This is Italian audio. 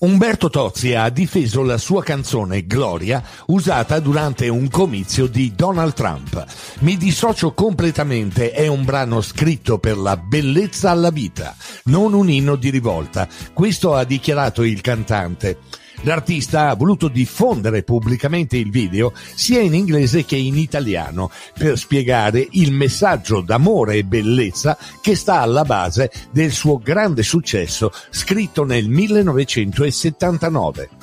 Umberto Tozzi ha difeso la sua canzone Gloria usata durante un comizio di Donald Trump. Mi dissocio completamente, è un brano scritto per la bellezza alla vita, non un inno di rivolta. Questo ha dichiarato il cantante. L'artista ha voluto diffondere pubblicamente il video sia in inglese che in italiano per spiegare il messaggio d'amore e bellezza che sta alla base del suo grande successo scritto nel 1979.